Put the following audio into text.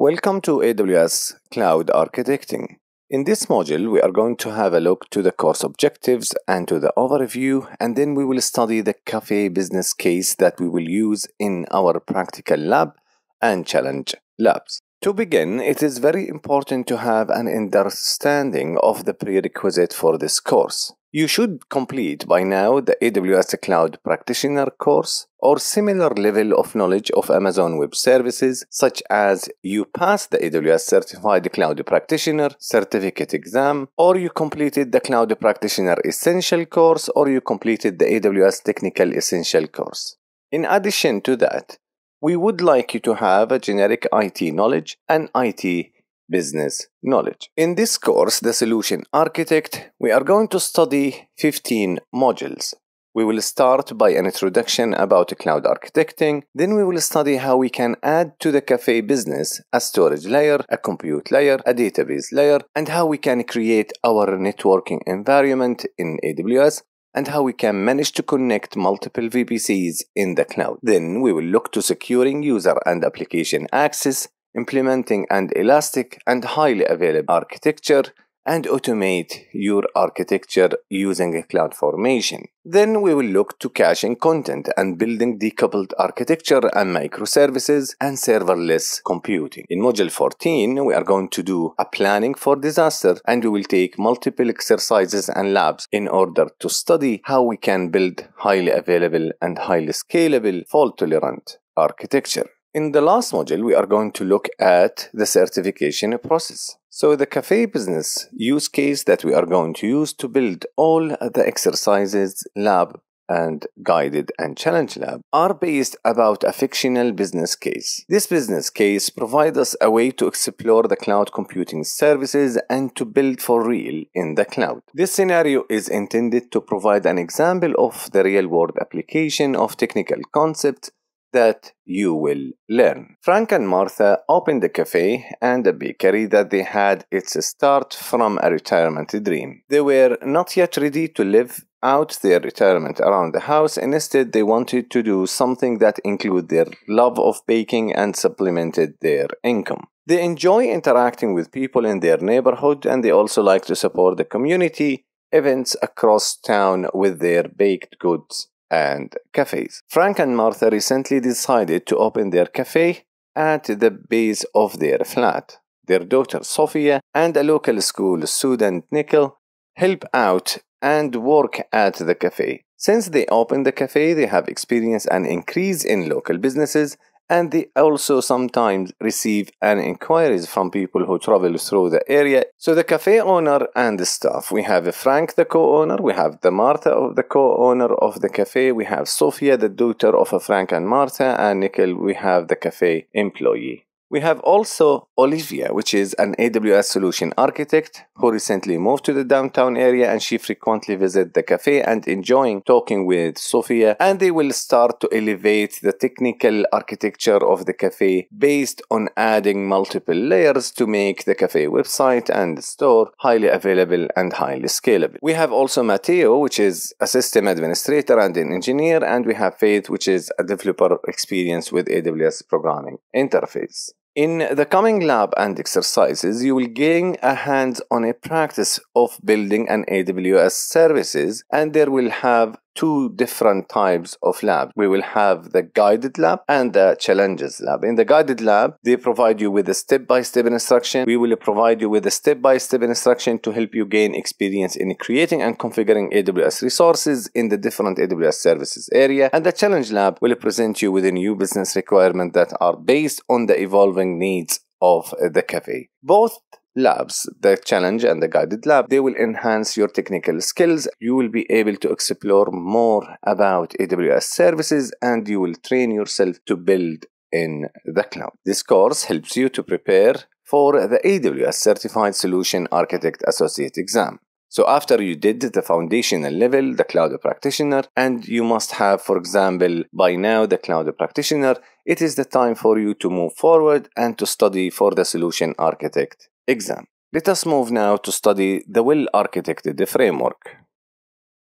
Welcome to AWS Cloud Architecting. In this module, we are going to have a look to the course objectives and to the overview, and then we will study the cafe business case that we will use in our practical lab and challenge labs. To begin, it is very important to have an understanding of the prerequisite for this course. You should complete by now the AWS Cloud Practitioner course or similar level of knowledge of Amazon Web Services, such as you passed the AWS Certified Cloud Practitioner certificate exam, or you completed the Cloud Practitioner Essential course, or you completed the AWS Technical Essential course. In addition to that, we would like you to have a generic IT knowledge and IT business knowledge. In this course, The Solution Architect, we are going to study 15 modules. We will start by an introduction about cloud architecting, then we will study how we can add to the cafe business a storage layer, a compute layer, a database layer, and how we can create our networking environment in AWS and how we can manage to connect multiple VPCs in the cloud. Then we will look to securing user and application access, implementing an elastic and highly available architecture, and automate your architecture using a CloudFormation. Then we will look to caching content and building decoupled architecture and microservices and serverless computing. In module 14, we are going to do a planning for disaster and we will take multiple exercises and labs in order to study how we can build highly available and highly scalable fault tolerant architecture. In the last module, we are going to look at the certification process. So the cafe business use case that we are going to use to build all the exercises, lab, and guided and challenge lab are based about a fictional business case. This business case provides us a way to explore the cloud computing services and to build for real in the cloud. This scenario is intended to provide an example of the real world application of technical concepts that you will learn. Frank and Martha opened a cafe and a bakery that they had its start from a retirement dream. They were not yet ready to live out their retirement around the house. and Instead, they wanted to do something that included their love of baking and supplemented their income. They enjoy interacting with people in their neighborhood and they also like to support the community events across town with their baked goods and cafes. Frank and Martha recently decided to open their cafe at the base of their flat. Their daughter Sophia and a local school student Nikhil help out and work at the cafe. Since they opened the cafe, they have experienced an increase in local businesses and they also sometimes receive an inquiries from people who travel through the area. So the cafe owner and the staff, we have Frank, the co-owner, we have the Martha of the co-owner of the cafe, we have Sophia, the daughter of Frank and Martha, and Nikhil, we have the cafe employee. We have also Olivia, which is an AWS solution architect who recently moved to the downtown area and she frequently visits the cafe and enjoying talking with Sophia and they will start to elevate the technical architecture of the cafe based on adding multiple layers to make the cafe website and store highly available and highly scalable. We have also Matteo, which is a system administrator and an engineer and we have Faith, which is a developer experience with AWS programming interface. In the coming lab and exercises, you will gain a hands-on a practice of building an AWS services and there will have two different types of lab. We will have the guided lab and the challenges lab. In the guided lab, they provide you with a step-by-step instruction. We will provide you with a step-by-step instruction to help you gain experience in creating and configuring AWS resources in the different AWS services area. And the challenge lab will present you with a new business requirement that are based on the evolving needs of the cafe. Both labs, the challenge and the guided lab, they will enhance your technical skills. You will be able to explore more about AWS services and you will train yourself to build in the cloud. This course helps you to prepare for the AWS Certified Solution Architect Associate exam. So after you did the foundational level, the cloud practitioner, and you must have, for example, by now the cloud practitioner, it is the time for you to move forward and to study for the solution architect exam. Let us move now to study the well-architected framework.